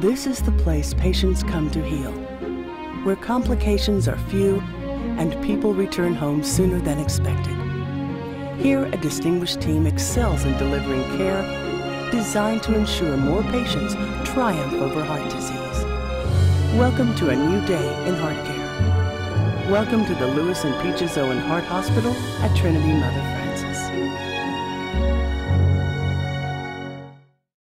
This is the place patients come to heal, where complications are few and people return home sooner than expected. Here, a distinguished team excels in delivering care designed to ensure more patients triumph over heart disease. Welcome to a new day in heart care. Welcome to the Louis and Peaches Owen Heart Hospital at Trinity Mother